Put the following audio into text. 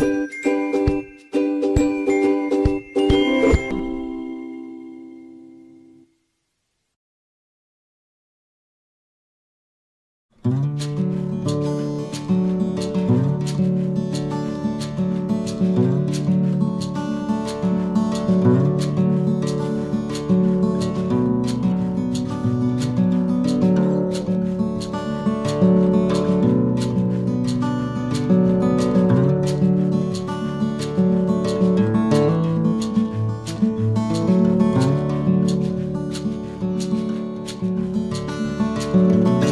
Música Música